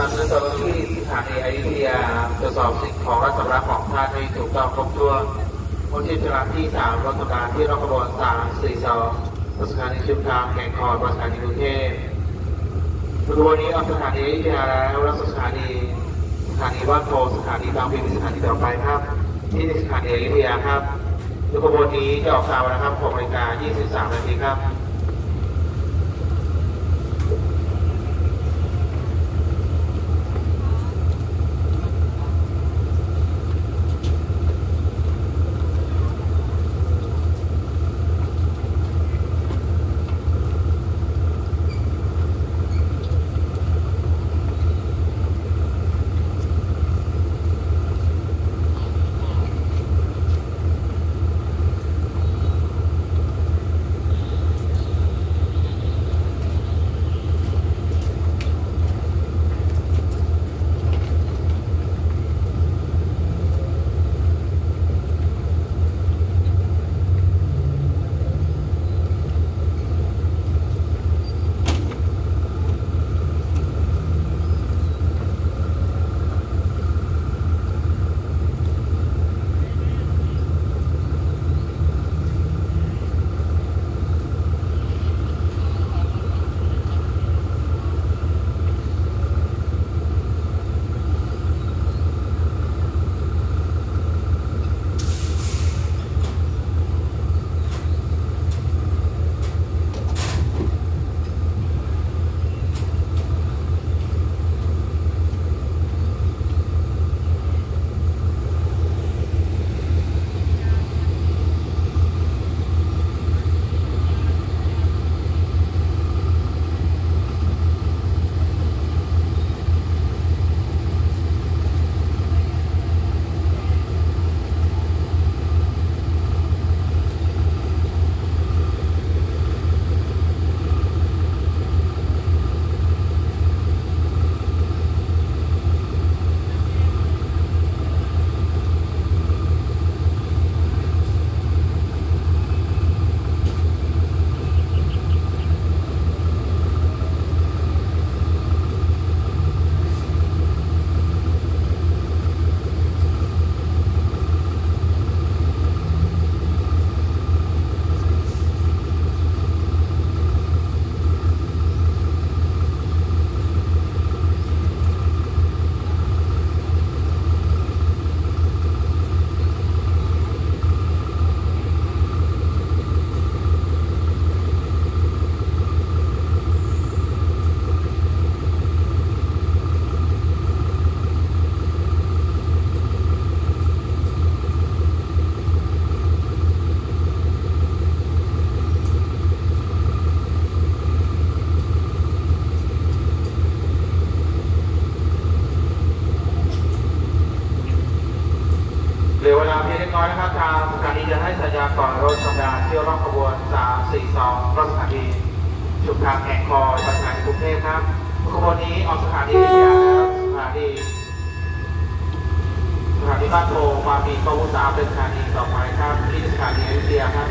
ซ้ำด้วตัวที่สถานีอยุธยาตรวจสอบสิ่งของและสารัของท่านให้ถูกต้องครบถ้วนวันที่จลาที่สามรถกาลที่รถขบวนามสี่สองประถานีชุมทางแข่งคอนประสถานีกรุงเทพขบวนนี้ออกสถานีอยุธยาแล้วรัฐสถานีสถานีวัดโพสถานีบางพลีสถานีต่อไปครับที่สถานีอยุธยาครับรัขบวนนี้จะออกข่าวนะครับขอ6นาฬิกา23นาทีครับ เหลือเวลาเพียงเล็กน้อยนะครับทางสถานีจะให้สัญญาณก่อนรถธรรมดาเที่ยวรอบขบวน 342รถสถานีชุมทางแก่งคอยสถานีกรุงเทพครับขบวนนี้ออกสถานีวิทยาแล้วสถานีสถานีบ้านโพมามีกวุสามเป็นสถานีต่อไปครับที่สถานีอยุธยาครับ